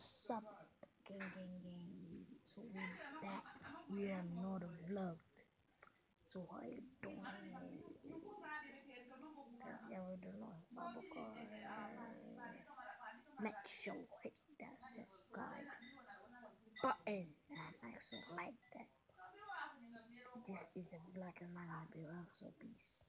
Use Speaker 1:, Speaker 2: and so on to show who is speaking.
Speaker 1: What's up, gang, gang, gang? So we back. We are not a vlog. So how you doing? If you we don't know Babacar, make sure hit that subscribe button and also like that. This is a black and white so peace.